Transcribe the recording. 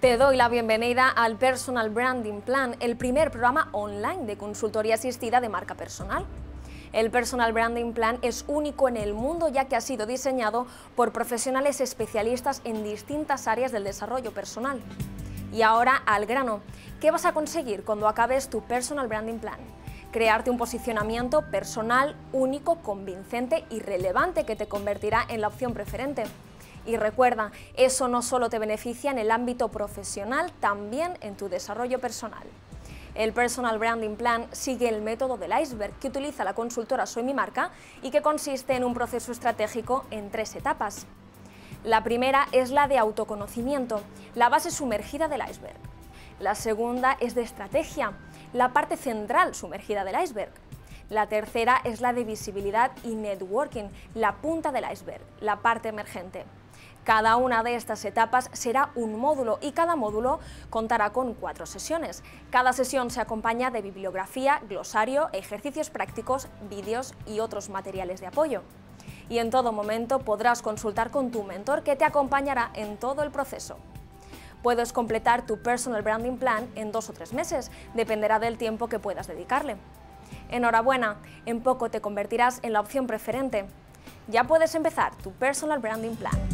Te doy la bienvenida al Personal Branding Plan, el primer programa online de consultoría asistida de marca personal. El Personal Branding Plan es único en el mundo ya que ha sido diseñado por profesionales especialistas en distintas áreas del desarrollo personal. Y ahora al grano, ¿qué vas a conseguir cuando acabes tu Personal Branding Plan? Crearte un posicionamiento personal, único, convincente y relevante que te convertirá en la opción preferente. Y recuerda, eso no solo te beneficia en el ámbito profesional, también en tu desarrollo personal. El Personal Branding Plan sigue el método del iceberg que utiliza la consultora Soy Mi Marca y que consiste en un proceso estratégico en tres etapas. La primera es la de autoconocimiento, la base sumergida del iceberg. La segunda es de estrategia, la parte central sumergida del iceberg. La tercera es la de visibilidad y networking, la punta del iceberg, la parte emergente. Cada una de estas etapas será un módulo y cada módulo contará con cuatro sesiones. Cada sesión se acompaña de bibliografía, glosario, ejercicios prácticos, vídeos y otros materiales de apoyo. Y en todo momento podrás consultar con tu mentor que te acompañará en todo el proceso. Puedes completar tu Personal Branding Plan en dos o tres meses, dependerá del tiempo que puedas dedicarle. Enhorabuena, en poco te convertirás en la opción preferente. Ya puedes empezar tu Personal Branding Plan.